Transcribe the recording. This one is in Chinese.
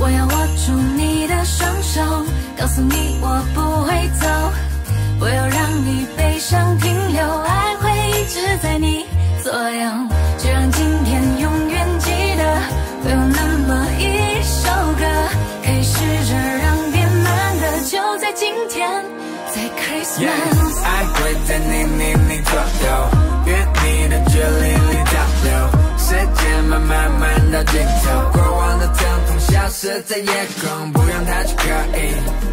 我要握住你的双手，告诉你我不会走，我要让你悲伤停留，爱会一直在你左右，就让今天永远记得，会有那么一首歌，可以试着让变慢的，就在今天，在 Christmas。爱会在你你你左右，约你的距离里倒流，时间慢慢慢到尽头。是在夜空不用太久可以